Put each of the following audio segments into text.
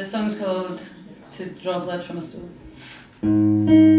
This song's called To Draw Blood from a Stone.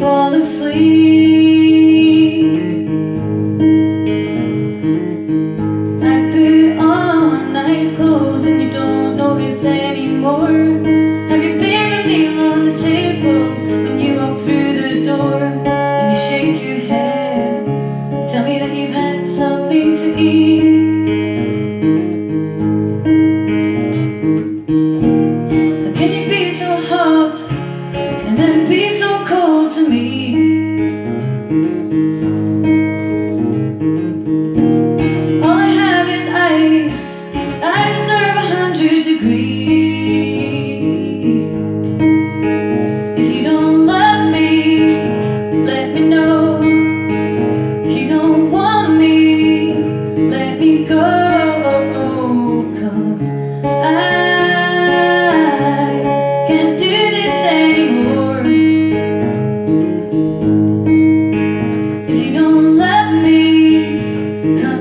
fall asleep.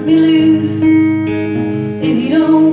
if you don't